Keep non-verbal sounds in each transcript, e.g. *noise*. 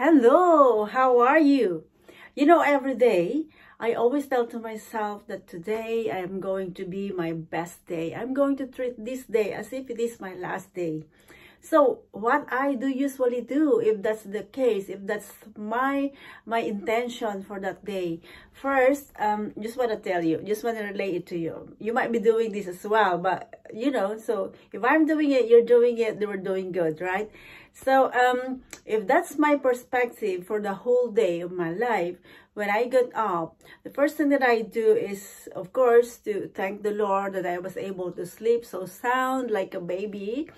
Hello, how are you? You know, every day, I always tell to myself that today I am going to be my best day. I'm going to treat this day as if it is my last day. So what I do usually do, if that's the case, if that's my my intention for that day, first, um, just want to tell you, just want to relate it to you. You might be doing this as well, but you know, so if I'm doing it, you're doing it, we're doing good, right? So um, if that's my perspective for the whole day of my life, when I get up, the first thing that I do is, of course, to thank the Lord that I was able to sleep so sound like a baby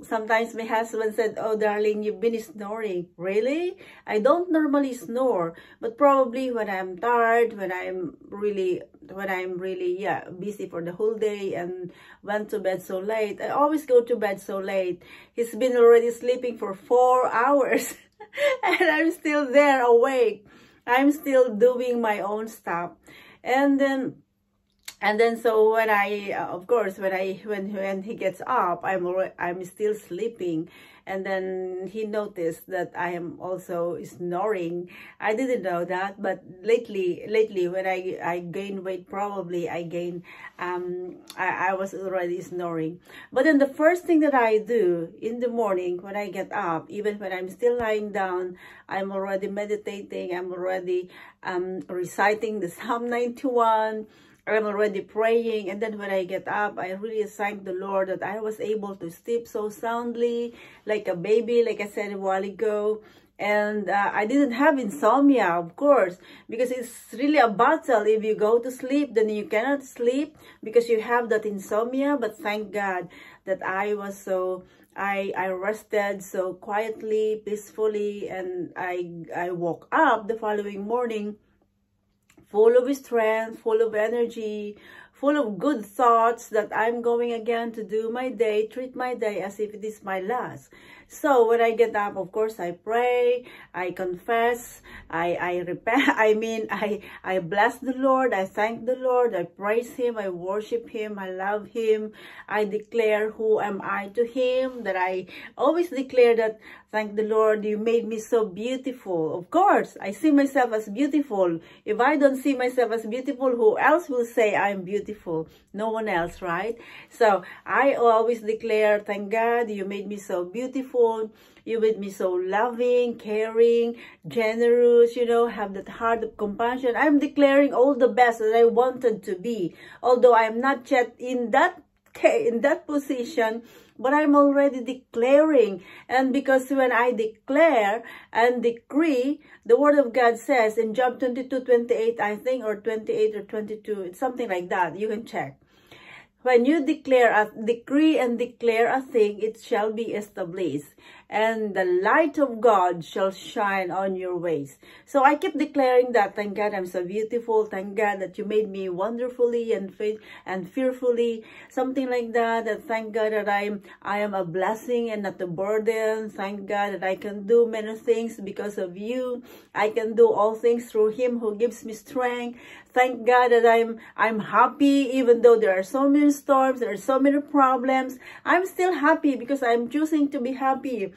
sometimes my husband said, oh, darling, you've been snoring. Really? I don't normally snore, but probably when I'm tired, when I'm really, when I'm really, yeah, busy for the whole day and went to bed so late. I always go to bed so late. He's been already sleeping for four *laughs* hours and I'm still there awake. I'm still doing my own stuff. And then and then so when I, uh, of course, when I when when he gets up, I'm I'm still sleeping, and then he noticed that I am also snoring. I didn't know that, but lately, lately when I I gain weight, probably I gain, um, I I was already snoring. But then the first thing that I do in the morning when I get up, even when I'm still lying down, I'm already meditating. I'm already um reciting the Psalm 91 I'm already praying and then when I get up, I really thank the Lord that I was able to sleep so soundly like a baby, like I said a while ago. And uh, I didn't have insomnia, of course, because it's really a battle. If you go to sleep, then you cannot sleep because you have that insomnia. But thank God that I was so I I rested so quietly, peacefully, and I I woke up the following morning full of strength, full of energy, full of good thoughts that I'm going again to do my day, treat my day as if it is my last. So when I get up, of course, I pray, I confess, I, I repent, *laughs* I mean, I, I bless the Lord, I thank the Lord, I praise Him, I worship Him, I love Him, I declare who am I to Him, that I always declare that, thank the Lord, you made me so beautiful. Of course, I see myself as beautiful. If I don't see myself as beautiful, who else will say I'm beautiful? No one else, right? So I always declare, thank God, you made me so beautiful, you with me so loving, caring, generous, you know, have that heart of compassion. I'm declaring all the best that I wanted to be. Although I'm not yet in that in that position, but I'm already declaring. And because when I declare and decree, the word of God says in Job 22, 28, I think, or 28 or 22, it's something like that. You can check. When you declare a decree and declare a thing, it shall be established and the light of God shall shine on your ways. So I keep declaring that, thank God I'm so beautiful, thank God that you made me wonderfully and and fearfully, something like that, and thank God that I am, I am a blessing and not a burden, thank God that I can do many things because of you, I can do all things through Him who gives me strength, thank God that I'm, I'm happy even though there are so many storms, there are so many problems, I'm still happy because I'm choosing to be happy.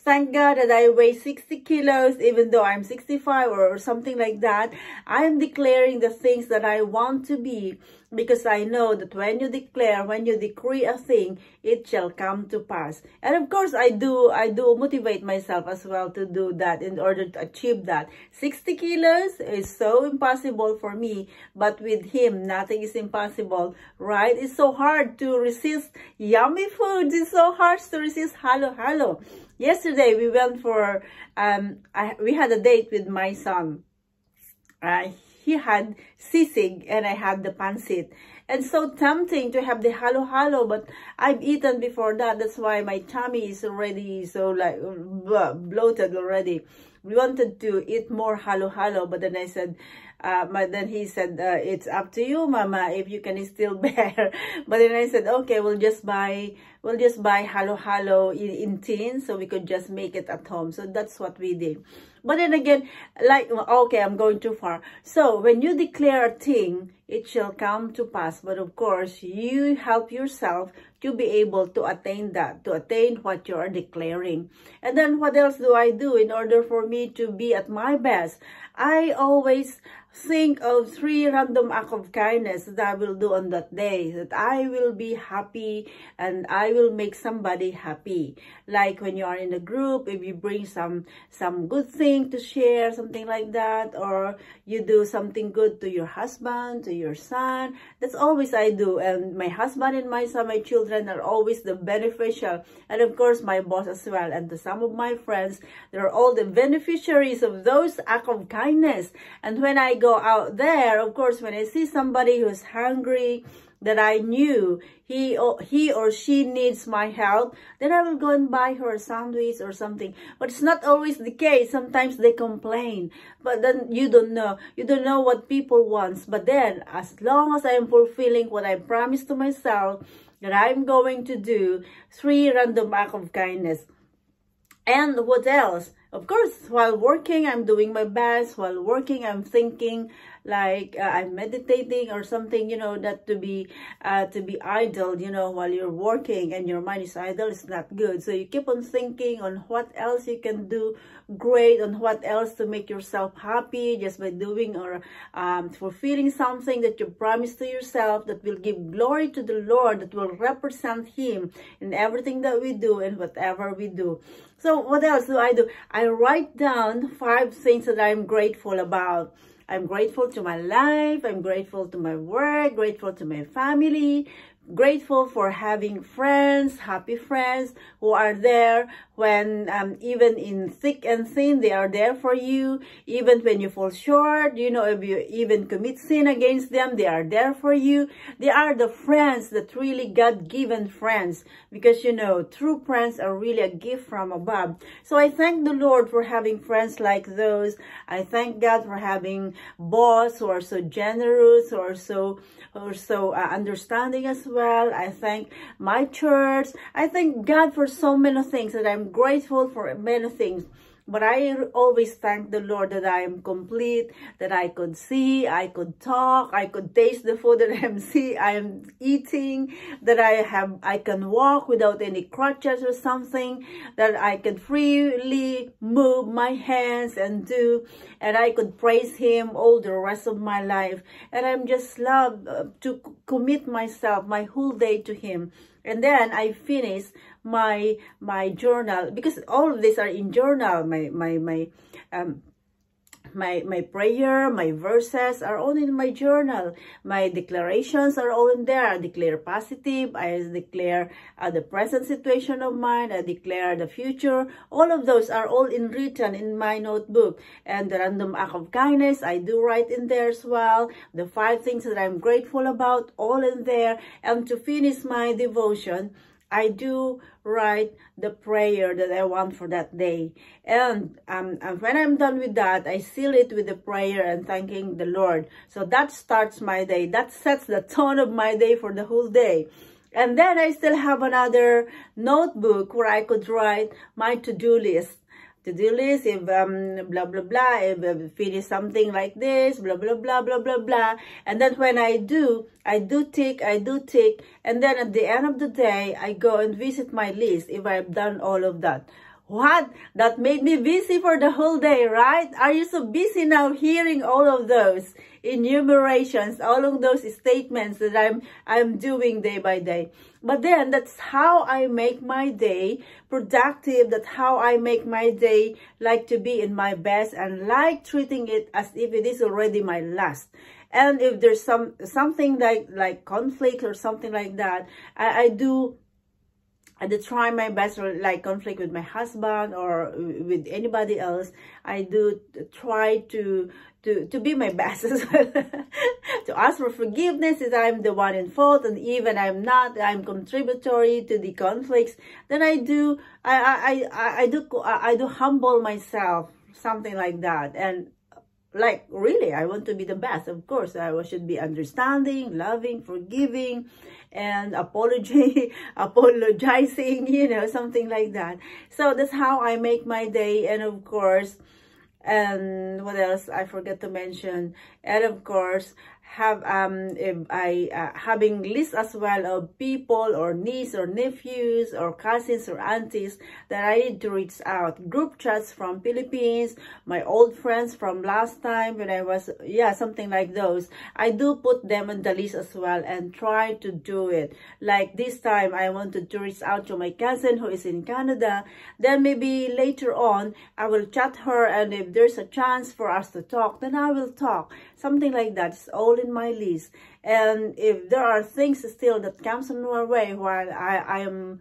Thank God that I weigh 60 kilos even though I'm 65 or, something like that. I am declaring the things that I want to be because I know that when you declare, when you decree a thing, it shall come to pass. And of course, I do, I do motivate myself as well to do that in order to achieve that. 60 kilos is so impossible for me, but with him, nothing is impossible, right? It's so hard to resist yummy foods. It's so hard to resist halo halo. Yesterday, we went for, um, I, we had a date with my son. Uh, he had sisig and I had the pancit. And so tempting to have the halo halo, but I've eaten before that. That's why my tummy is already so like bloated already. We wanted to eat more halo halo, but then I said, uh, but then he said, uh, it's up to you, mama, if you can still *laughs* bear. but then I said, okay, we'll just buy, we'll just buy halo halo in, in tin so we could just make it at home. So that's what we did. But then again, like, okay, I'm going too far. So when you declare a thing, it shall come to pass. But of course, you help yourself to be able to attain that, to attain what you are declaring. And then what else do I do in order for me to be at my best? I always think of three random acts of kindness that I will do on that day, that I will be happy and I will make somebody happy. Like when you are in a group, if you bring some, some good thing to share, something like that, or you do something good to your husband, to your son, that's always I do. And my husband and my son, my children are always the beneficial. And of course, my boss as well. And some of my friends, they're all the beneficiaries of those acts of kindness. And when I go out there, of course, when I see somebody who's hungry, that I knew he or, he or she needs my help, then I will go and buy her a sandwich or something. But it's not always the case. Sometimes they complain. But then you don't know. You don't know what people want. But then, as long as I am fulfilling what I promised to myself, that I'm going to do three random acts of kindness. And what else? Of course, while working, I'm doing my best. While working, I'm thinking like uh, I'm meditating or something, you know, that to be uh, to be idle, you know, while you're working and your mind is idle it's not good. So you keep on thinking on what else you can do great, on what else to make yourself happy just by doing or um, fulfilling something that you promise to yourself that will give glory to the Lord, that will represent Him in everything that we do and whatever we do. So what else do I do? I write down five things that I'm grateful about. I'm grateful to my life. I'm grateful to my work, grateful to my family, grateful for having friends, happy friends who are there when um, even in thick and thin, they are there for you. Even when you fall short, you know, if you even commit sin against them, they are there for you. They are the friends that really God-given friends because, you know, true friends are really a gift from above. So I thank the Lord for having friends like those. I thank God for having boss who are so generous or so, or so uh, understanding as well well. I thank my church. I thank God for so many things and I'm grateful for many things. But I always thank the Lord that I am complete, that I could see, I could talk, I could taste the food that *laughs* I'm see, I am eating, that I have, I can walk without any crutches or something, that I can freely move my hands and do, and I could praise Him all the rest of my life. And I'm just love uh, to commit myself, my whole day to Him. And then I finish my my journal because all of these are in journal. My my my um my my prayer my verses are all in my journal. My declarations are all in there. I declare positive. I declare uh, the present situation of mine. I declare the future. All of those are all in written in my notebook. And the random act of kindness i do write in there as well. The five things that i'm grateful about all in there. And to finish my devotion I do write the prayer that I want for that day. And, um, when I'm done with that, I seal it with the prayer and thanking the Lord. So that starts my day. That sets the tone of my day for the whole day. And then I still have another notebook where I could write my to-do list to-do list, if um, blah, blah, blah, if I finish something like this, blah, blah, blah, blah, blah, blah. And then when I do, I do tick, I do tick. And then at the end of the day, I go and visit my list if I've done all of that. What? That made me busy for the whole day, right? Are you so busy now hearing all of those enumerations, all of those statements that I'm I'm doing day by day? But then that's how I make my day productive. That's how I make my day like to be in my best and like treating it as if it is already my last. And if there's some something like like conflict or something like that, I, I do I do try my best like conflict with my husband or with anybody else. I do try to to to be my best *laughs* as well. to ask for forgiveness if I'm the one in fault and even I'm not, I'm contributory to the conflicts. Then I do I I I, I do I do humble myself, something like that. And like really i want to be the best. Of course i should be understanding loving forgiving and apology *laughs* apologizing you know something like that. So that's how i make my day. And of course and what else i forget to mention? And of course have um if I uh, having list as well of people or niece or nephews or cousins or aunties that I need to reach out. Group chats from Philippines my old friends from last time when I was yeah something like those. I do put them on the list as well and try to do it. Like this time I wanted to reach out to my cousin who is in Canada. Then maybe later on I will chat her and if there's a chance for us to talk then I will talk something like that it's all in my list and if there are things still that comes on our way while i i am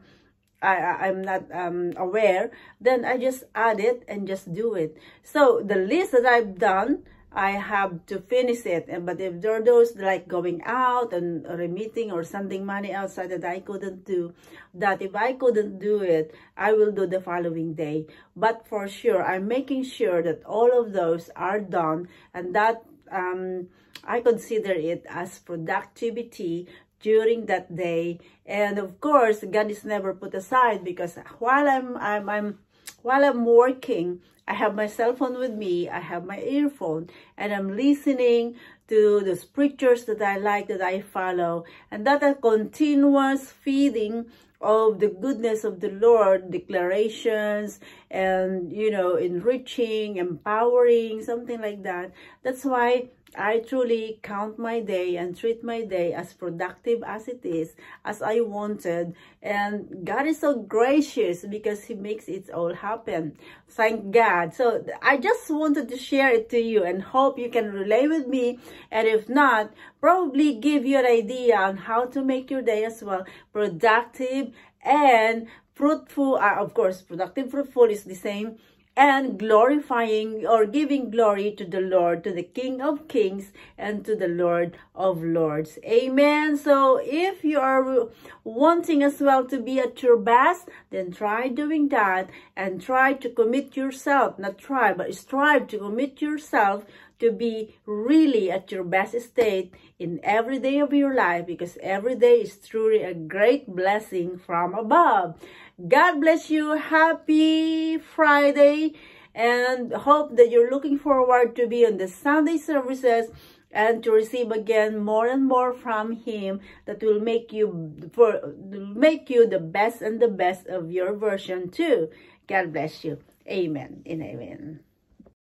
I, I'm not um, aware, then I just add it and just do it. So the list that I've done, I have to finish it. And But if there are those like going out and remitting or sending money outside that I couldn't do, that if I couldn't do it, I will do the following day. But for sure, I'm making sure that all of those are done and that um, I consider it as productivity during that day. And of course, God is never put aside because while I'm, I'm, I'm while I'm working, I have my cell phone with me, I have my earphone, and I'm listening to the scriptures that I like, that I follow, and that a continuous feeding of the goodness of the Lord, declarations and, you know, enriching, empowering, something like that. That's why I truly count my day and treat my day as productive as it is, as I wanted. And God is so gracious because He makes it all happen. Thank God. So I just wanted to share it to you and hope you can relate with me. And if not, probably give you an idea on how to make your day as well productive and fruitful. Uh, of course, productive, fruitful is the same and glorifying or giving glory to the Lord, to the King of Kings, and to the Lord of Lords. Amen. So if you are wanting as well to be at your best, then try doing that and try to commit yourself, not try, but strive to commit yourself to be really at your best state in every day of your life because every day is truly a great blessing from above. God bless you. Happy Friday and hope that you're looking forward to be on the Sunday services and to receive again more and more from him that will make you for make you the best and the best of your version too. God bless you. Amen and amen.